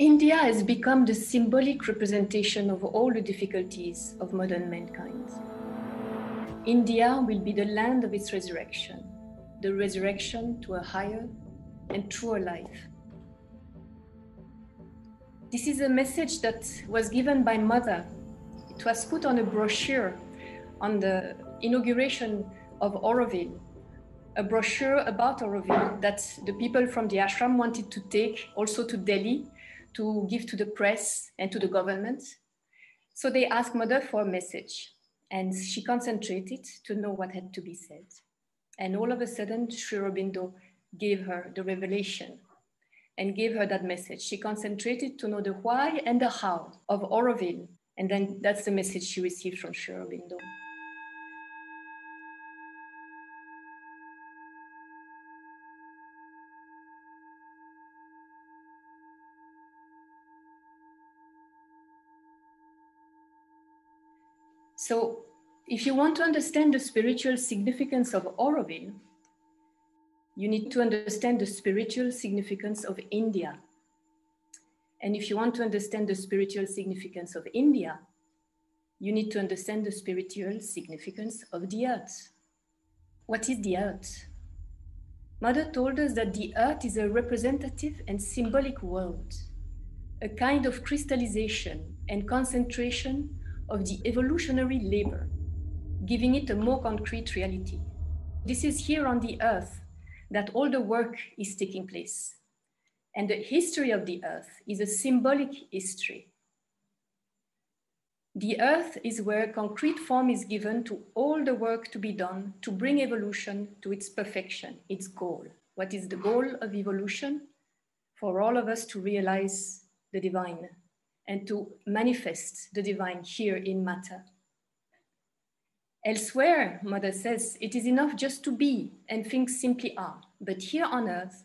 India has become the symbolic representation of all the difficulties of modern mankind. India will be the land of its resurrection, the resurrection to a higher and truer life. This is a message that was given by Mother. It was put on a brochure on the inauguration of Auroville, a brochure about Auroville that the people from the ashram wanted to take also to Delhi to give to the press and to the government. So they asked Mother for a message, and she concentrated to know what had to be said. And all of a sudden, Sri Aurobindo gave her the revelation and gave her that message. She concentrated to know the why and the how of Auroville. And then that's the message she received from Sri Aurobindo. So, if you want to understand the spiritual significance of Auroville, you need to understand the spiritual significance of India. And if you want to understand the spiritual significance of India, you need to understand the spiritual significance of the earth. What is the earth? Mother told us that the earth is a representative and symbolic world, a kind of crystallization and concentration of the evolutionary labor, giving it a more concrete reality. This is here on the earth that all the work is taking place. And the history of the earth is a symbolic history. The earth is where concrete form is given to all the work to be done to bring evolution to its perfection, its goal. What is the goal of evolution? For all of us to realize the divine and to manifest the divine here in matter. Elsewhere, Mother says, it is enough just to be and things simply are. But here on earth,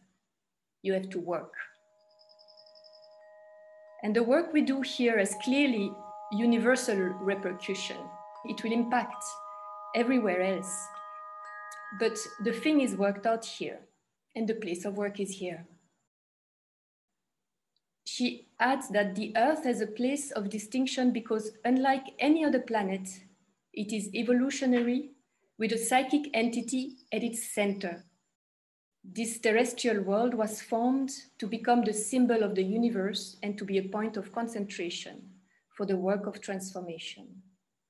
you have to work. And the work we do here has clearly universal repercussion. It will impact everywhere else. But the thing is worked out here, and the place of work is here. She adds that the Earth has a place of distinction because, unlike any other planet, it is evolutionary with a psychic entity at its center. This terrestrial world was formed to become the symbol of the universe and to be a point of concentration for the work of transformation,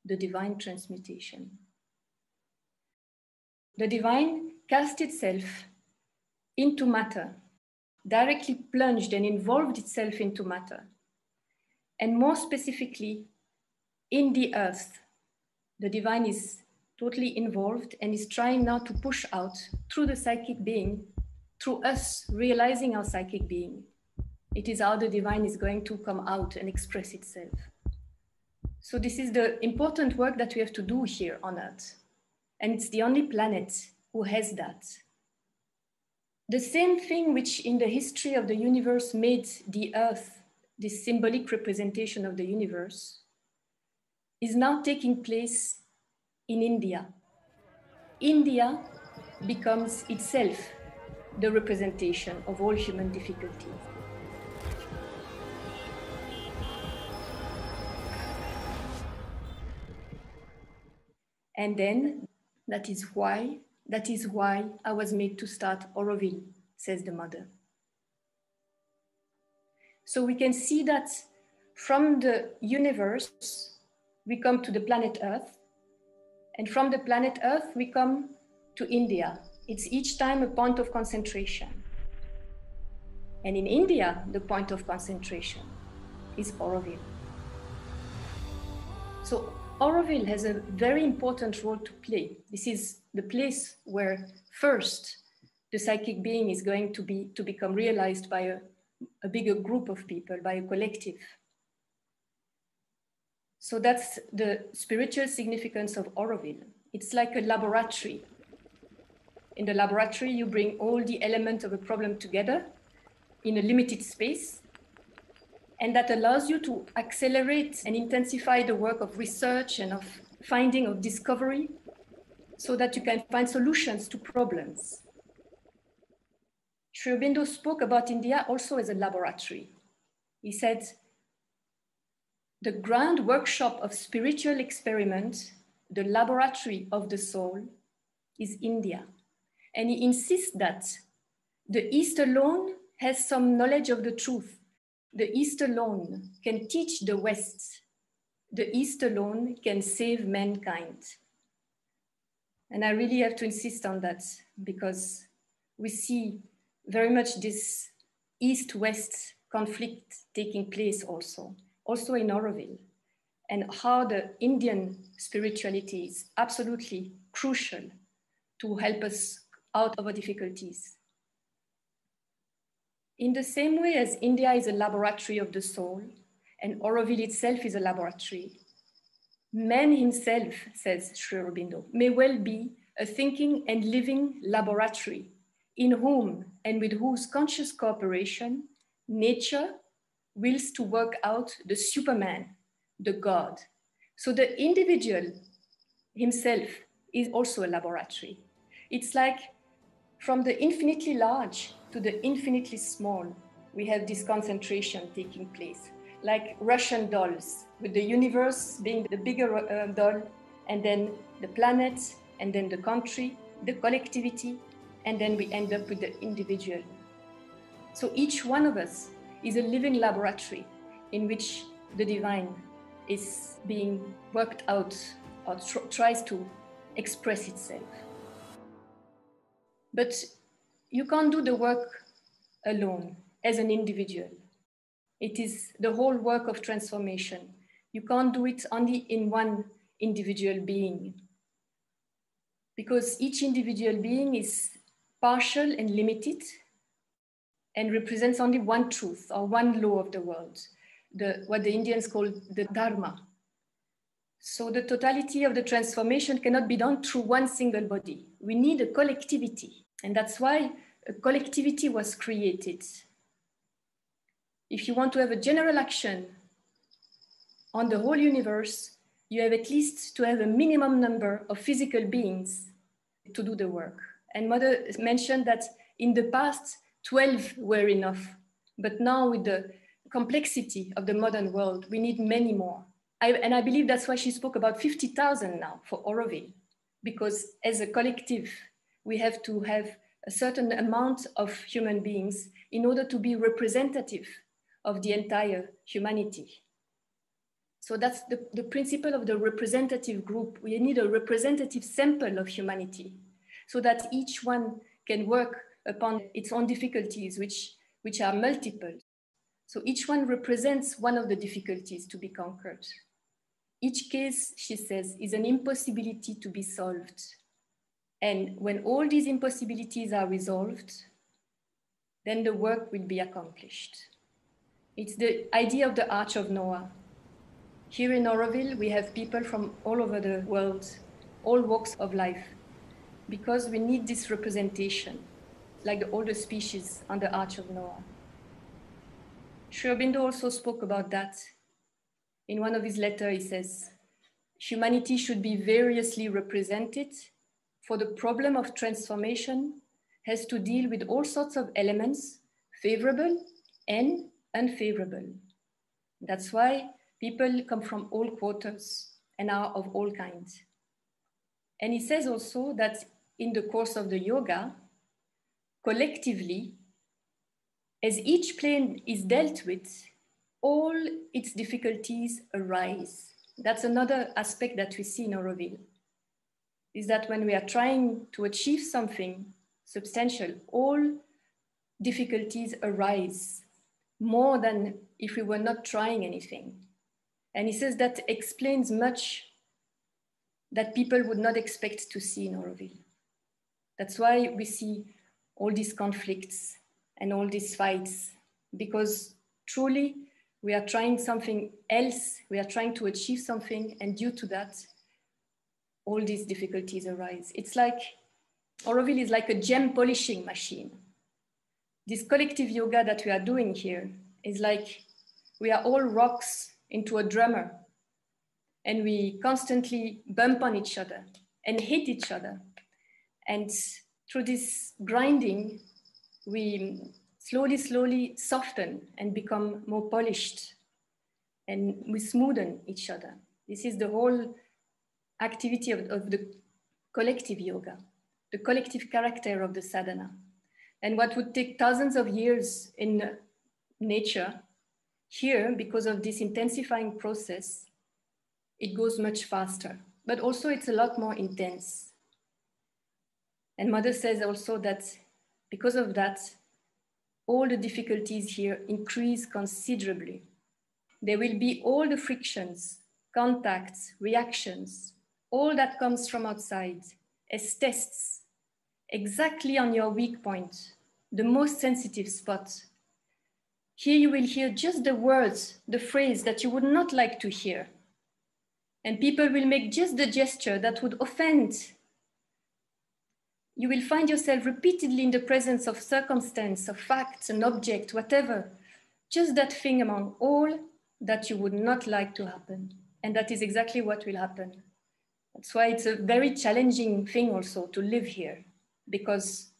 the divine transmutation. The divine cast itself into matter, directly plunged and involved itself into matter, and more specifically, in the earth the divine is totally involved and is trying now to push out through the psychic being, through us realizing our psychic being. It is how the divine is going to come out and express itself. So, this is the important work that we have to do here on Earth. And it's the only planet who has that. The same thing which in the history of the universe made the Earth this symbolic representation of the universe is now taking place in India. India becomes itself the representation of all human difficulties. And then that is why, that is why I was made to start Auroville, says the mother. So we can see that from the universe, we come to the planet Earth. And from the planet Earth, we come to India. It's each time a point of concentration. And in India, the point of concentration is Auroville. So Auroville has a very important role to play. This is the place where first the psychic being is going to be to become realized by a, a bigger group of people, by a collective. So that's the spiritual significance of Auroville. It's like a laboratory. In the laboratory, you bring all the elements of a problem together in a limited space. And that allows you to accelerate and intensify the work of research and of finding, of discovery, so that you can find solutions to problems. Sri Aurobindo spoke about India also as a laboratory. He said, the grand workshop of spiritual experiment, the laboratory of the soul, is India. And he insists that the East alone has some knowledge of the truth. The East alone can teach the West. The East alone can save mankind. And I really have to insist on that because we see very much this East West conflict taking place also, also in Auroville, and how the Indian spirituality is absolutely crucial to help us out of our difficulties. In the same way as India is a laboratory of the soul, and Auroville itself is a laboratory, man himself, says Sri Aurobindo, may well be a thinking and living laboratory in whom and with whose conscious cooperation nature wills to work out the superman, the God. So the individual himself is also a laboratory. It's like from the infinitely large to the infinitely small, we have this concentration taking place, like Russian dolls, with the universe being the bigger uh, doll, and then the planet, and then the country, the collectivity, and then we end up with the individual. So each one of us is a living laboratory in which the divine is being worked out or tr- tries to express itself. But you can't do the work alone as an individual. It is the whole work of transformation. You can't do it only in one individual being because each individual being is partial and limited and represents only one truth or one law of the world, the, what the Indians call the Dharma. So the totality of the transformation cannot be done through one single body. We need a collectivity. And that's why a collectivity was created. If you want to have a general action on the whole universe, you have at least to have a minimum number of physical beings to do the work. And Mother mentioned that in the past, 12 were enough. But now, with the complexity of the modern world, we need many more. I, and I believe that's why she spoke about 50,000 now for Auroville, because as a collective, we have to have a certain amount of human beings in order to be representative of the entire humanity. So that's the, the principle of the representative group. We need a representative sample of humanity so that each one can work upon its own difficulties, which, which are multiple. So each one represents one of the difficulties to be conquered. Each case, she says, is an impossibility to be solved. And when all these impossibilities are resolved, then the work will be accomplished. It's the idea of the Arch of Noah. Here in Auroville, we have people from all over the world, all walks of life, because we need this representation, like the older species on the Arch of Noah. Sri also spoke about that. In one of his letters, he says, humanity should be variously represented for the problem of transformation has to deal with all sorts of elements, favorable and unfavorable. That's why people come from all quarters and are of all kinds. And he says also that in the course of the yoga, collectively, as each plane is dealt with, all its difficulties arise. That's another aspect that we see in Auroville is that when we are trying to achieve something substantial, all difficulties arise more than if we were not trying anything. And he says that explains much that people would not expect to see in Auroville. That's why we see all these conflicts and all these fights, because truly we are trying something else, we are trying to achieve something, and due to that, all these difficulties arise. It's like, Auroville is like a gem polishing machine. This collective yoga that we are doing here is like we are all rocks into a drummer and we constantly bump on each other and hit each other. And through this grinding, we slowly, slowly soften and become more polished and we smoothen each other. This is the whole activity of, of the collective yoga, the collective character of the sadhana. And what would take thousands of years in nature, here, because of this intensifying process, it goes much faster. But also, it's a lot more intense. And Mother says also that because of that, all the difficulties here increase considerably. There will be all the frictions, contacts, reactions, all that comes from outside as tests exactly on your weak point, the most sensitive spot. Here you will hear just the words, the phrase that you would not like to hear. And people will make just the gesture that would offend. You will find yourself repeatedly in the presence of circumstance, of facts, an object, whatever. Just that thing among all that you would not like to happen. And that is exactly what will happen. That's why it's a very challenging thing also to live here, because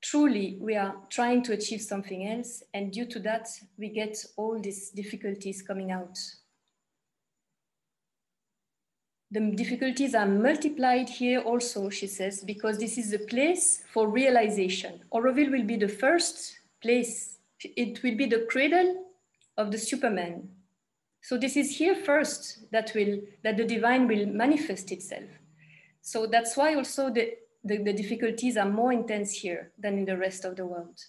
truly we are trying to achieve something else. And due to that, we get all these difficulties coming out. The difficulties are multiplied here also, she says, because this is the place for realization. Auroville will be the first place, it will be the cradle of the Superman, so this is here first that will that the divine will manifest itself. So that's why also the, the, the difficulties are more intense here than in the rest of the world.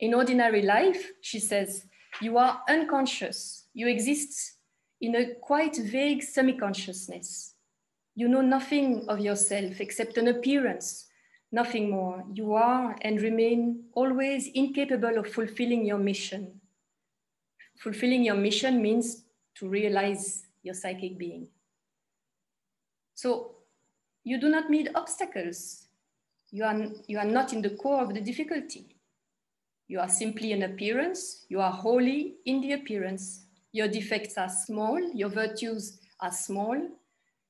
In ordinary life, she says, you are unconscious. You exist in a quite vague semi-consciousness. You know nothing of yourself except an appearance, nothing more. You are and remain always incapable of fulfilling your mission fulfilling your mission means to realize your psychic being. So you do not meet obstacles. You are, you are not in the core of the difficulty. You are simply an appearance. You are wholly in the appearance. Your defects are small. Your virtues are small.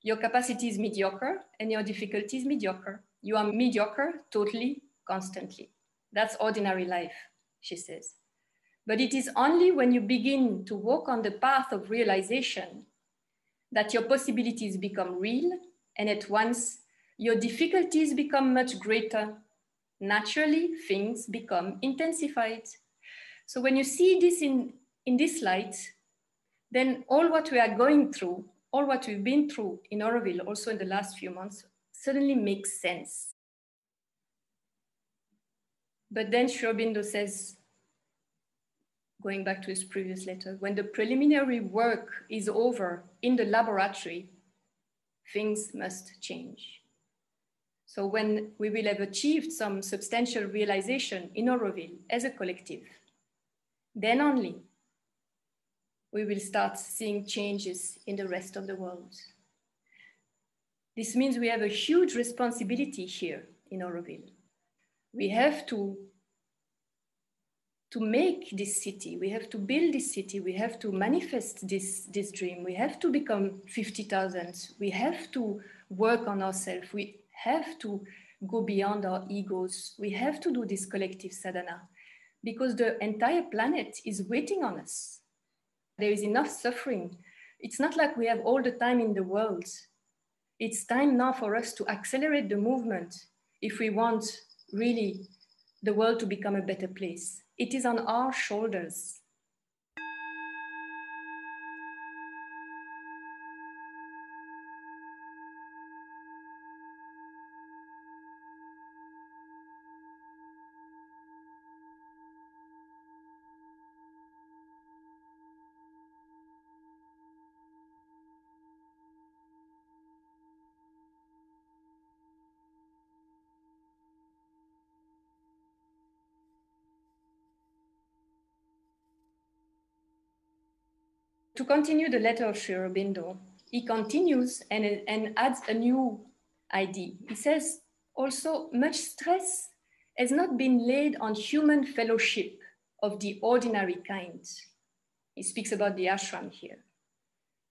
Your capacity is mediocre and your difficulty is mediocre. You are mediocre totally, constantly. That's ordinary life, she says. But it is only when you begin to walk on the path of realization that your possibilities become real and at once your difficulties become much greater. Naturally, things become intensified. So when you see this in, in this light, then all what we are going through, all what we've been through in Auroville, also in the last few months, suddenly makes sense. But then Sri Aurobindo says, going back to his previous letter, when the preliminary work is over in the laboratory, things must change. So when we will have achieved some substantial realization in Auroville as a collective, then only we will start seeing changes in the rest of the world. This means we have a huge responsibility here in Auroville. We have to to make this city. We have to build this city. We have to manifest this, this dream. We have to become 50,000. We have to work on ourselves. We have to go beyond our egos. We have to do this collective sadhana because the entire planet is waiting on us. There is enough suffering. It's not like we have all the time in the world. It's time now for us to accelerate the movement if we want really the world to become a better place. It is on our shoulders. To continue the letter of Sri he continues and, and adds a new idea. He says also much stress has not been laid on human fellowship of the ordinary kind. He speaks about the ashram here.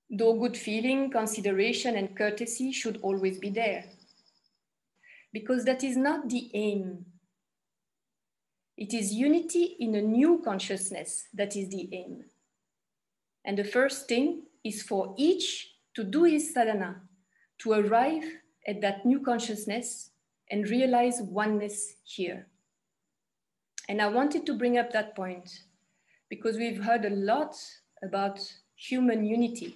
Though good feeling, consideration, and courtesy should always be there. Because that is not the aim. It is unity in a new consciousness that is the aim. And the first thing is for each to do his sadhana, to arrive at that new consciousness and realize oneness here. And I wanted to bring up that point because we've heard a lot about human unity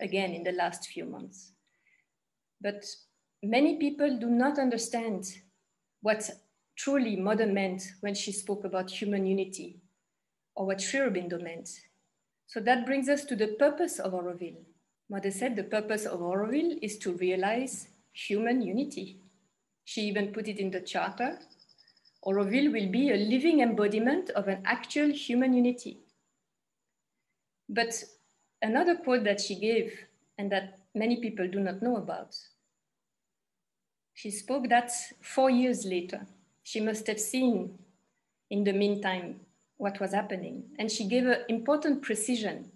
again in the last few months. But many people do not understand what truly Mother meant when she spoke about human unity or what Sri Aurobindo meant. So that brings us to the purpose of Auroville. Mother said the purpose of Auroville is to realize human unity. She even put it in the charter. Auroville will be a living embodiment of an actual human unity. But another quote that she gave, and that many people do not know about, she spoke that four years later. She must have seen in the meantime what was happening. And she gave an important precision.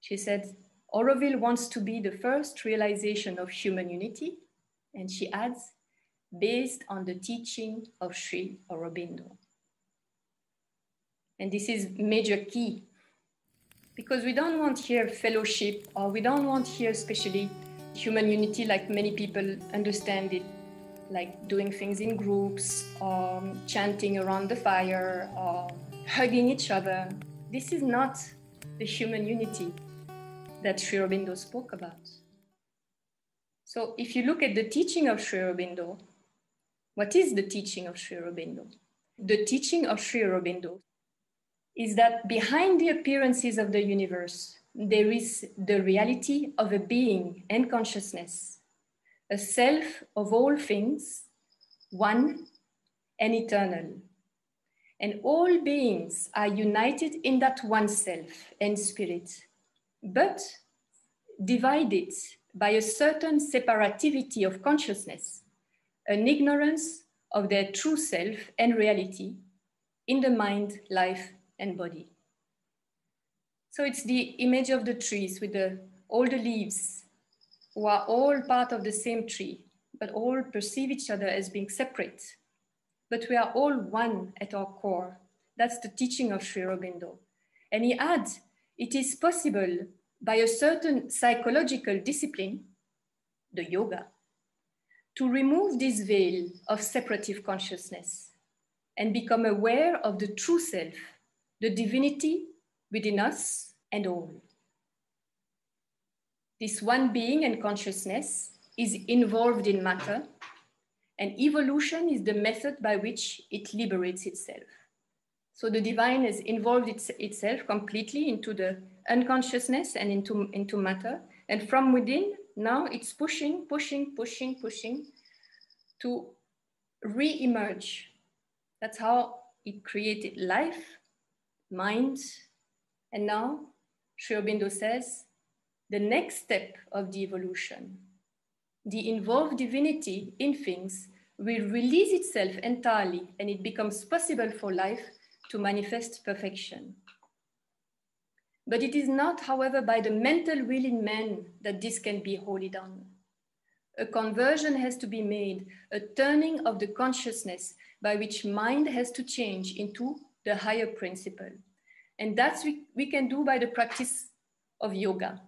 She said, Auroville wants to be the first realization of human unity. And she adds, based on the teaching of Sri Aurobindo. And this is major key because we don't want here fellowship or we don't want here especially human unity like many people understand it like doing things in groups or chanting around the fire or hugging each other. This is not the human unity that Sri Aurobindo spoke about. So if you look at the teaching of Sri Aurobindo what is the teaching of Sri Aurobindo? The teaching of Sri Aurobindo is that behind the appearances of the universe, there is the reality of a being and consciousness, a self of all things, one and eternal. And all beings are united in that one self and spirit, but divided by a certain separativity of consciousness, an ignorance of their true self and reality in the mind, life, and body. So it's the image of the trees with the, all the leaves who are all part of the same tree, but all perceive each other as being separate. But we are all one at our core. That's the teaching of Sri Aurobindo. And he adds, it is possible by a certain psychological discipline, the yoga, to remove this veil of separative consciousness and become aware of the true self the divinity within us and all. This one being and consciousness is involved in matter, and evolution is the method by which it liberates itself. So the divine has involved its, itself completely into the unconsciousness and into, into matter. And from within, now it's pushing, pushing, pushing, pushing to re-emerge. That's how it created life mind. And now, Sri Aurobindo says, the next step of the evolution, the involved divinity in things will release itself entirely and it becomes possible for life to manifest perfection. But it is not, however, by the mental will in man that this can be wholly done. A conversion has to be made, a turning of the consciousness by which mind has to change into the higher principle. And that's we, we can do by the practice of yoga.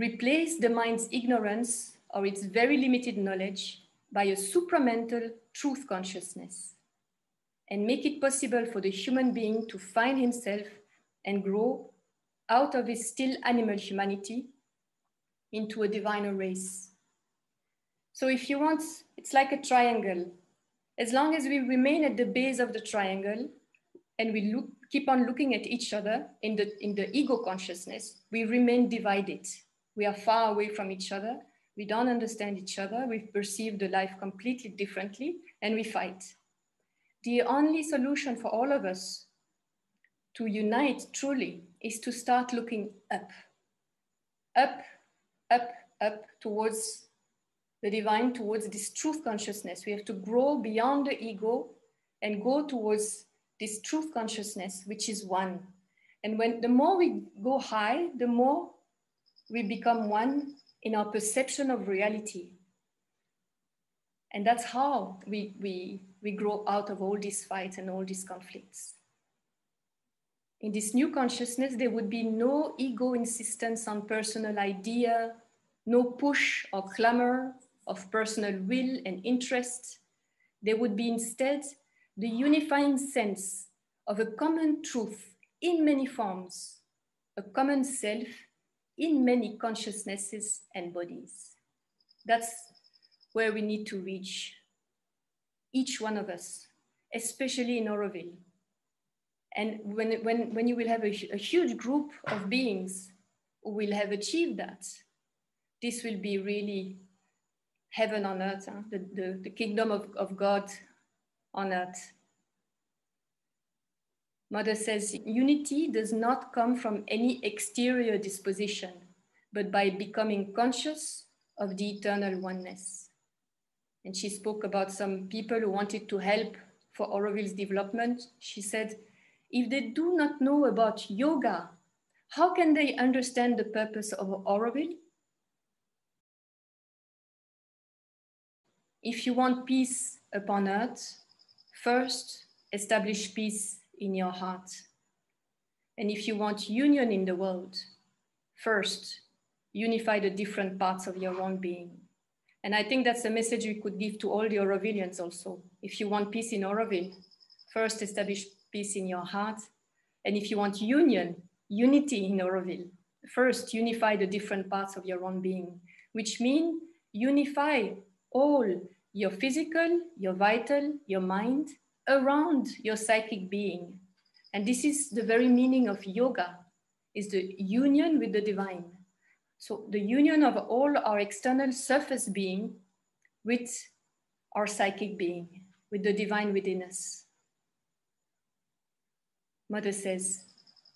Replace the mind's ignorance or its very limited knowledge by a supramental truth consciousness and make it possible for the human being to find himself and grow out of his still animal humanity into a diviner race. So if you want, it's like a triangle as long as we remain at the base of the triangle and we look, keep on looking at each other in the, in the ego consciousness, we remain divided. We are far away from each other. We don't understand each other. We perceive the life completely differently and we fight. The only solution for all of us to unite truly is to start looking up, up, up, up towards the divine towards this truth consciousness. We have to grow beyond the ego and go towards this truth consciousness, which is one. And when the more we go high, the more we become one in our perception of reality. And that's how we, we, we grow out of all these fights and all these conflicts. In this new consciousness, there would be no ego insistence on personal idea, no push or clamor of personal will and interest. There would be instead the unifying sense of a common truth in many forms, a common self in many consciousnesses and bodies. That's where we need to reach, each one of us, especially in Auroville. And when, when, when you will have a, a huge group of beings who will have achieved that, this will be really heaven on earth, huh? the, the, the kingdom of, of God on earth. Mother says unity does not come from any exterior disposition, but by becoming conscious of the eternal oneness. And she spoke about some people who wanted to help for Auroville's development. She said, if they do not know about yoga, how can they understand the purpose of Auroville? If you want peace upon earth, first establish peace in your heart. And if you want union in the world, first, unify the different parts of your own being. And I think that's a message we could give to all the Aurovillians also. If you want peace in Auroville, first establish peace in your heart. And if you want union, unity in Auroville, first unify the different parts of your own being, which mean unify all your physical, your vital, your mind, around your psychic being. And this is the very meaning of yoga, is the union with the divine. So the union of all our external surface being with our psychic being, with the divine within us. Mother says,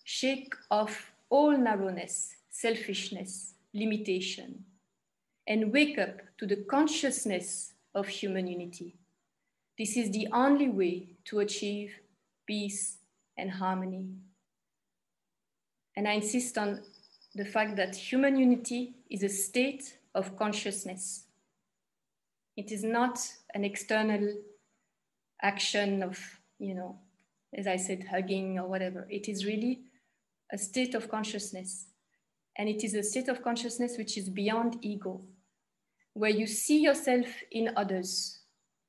shake off all narrowness, selfishness, limitation, and wake up to the consciousness of human unity. This is the only way to achieve peace and harmony. And I insist on the fact that human unity is a state of consciousness. It is not an external action of, you know, as I said, hugging or whatever. It is really a state of consciousness. And it is a state of consciousness which is beyond ego, where you see yourself in others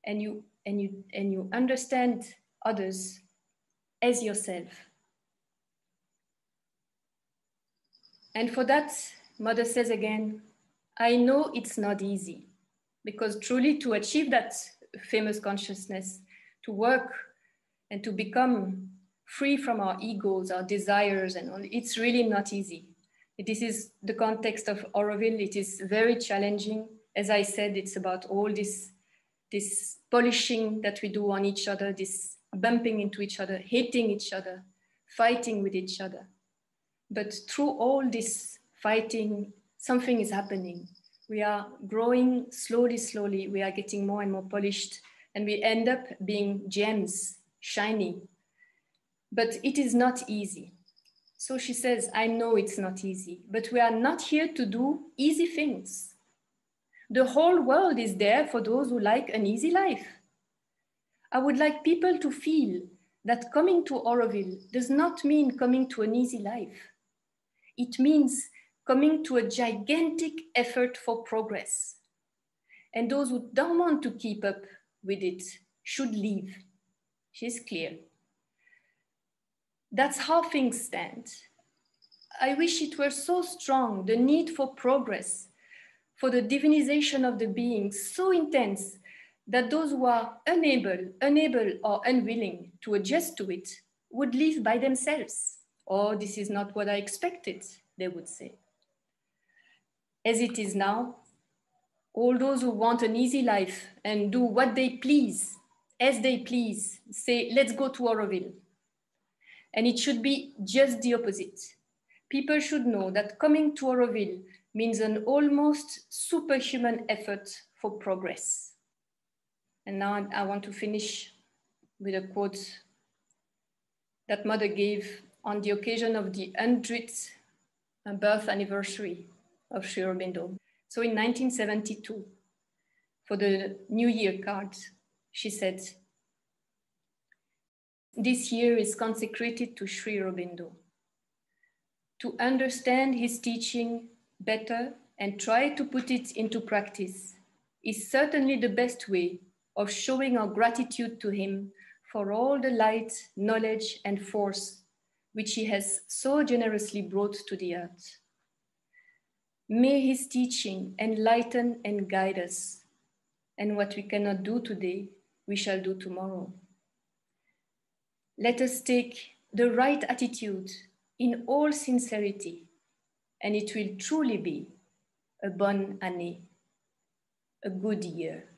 and you and you and you understand others as yourself and for that mother says again i know it's not easy because truly to achieve that famous consciousness to work and to become free from our egos our desires and all it's really not easy this is the context of Auroville. It is very challenging. As I said, it's about all this this polishing that we do on each other, this bumping into each other, hating each other, fighting with each other. But through all this fighting, something is happening. We are growing slowly, slowly. We are getting more and more polished, and we end up being gems, shiny. But it is not easy. So she says, I know it's not easy, but we are not here to do easy things. The whole world is there for those who like an easy life. I would like people to feel that coming to Auroville does not mean coming to an easy life. It means coming to a gigantic effort for progress. And those who don't want to keep up with it should leave. She's clear. That's how things stand. I wish it were so strong, the need for progress, for the divinization of the being so intense that those who are unable, unable or unwilling to adjust to it would live by themselves. Or oh, this is not what I expected, they would say. As it is now, all those who want an easy life and do what they please, as they please, say, let's go to Auroville. And it should be just the opposite. People should know that coming to Auroville means an almost superhuman effort for progress. And now I want to finish with a quote that mother gave on the occasion of the 100th birth anniversary of Sri Aurobindo. So in 1972, for the New Year card. She said, This year is consecrated to Sri Aurobindo. To understand his teaching better and try to put it into practice is certainly the best way of showing our gratitude to him for all the light, knowledge, and force which he has so generously brought to the earth. May his teaching enlighten and guide us, and what we cannot do today, we shall do tomorrow. Let us take the right attitude in all sincerity, and it will truly be a bonne année, a good year.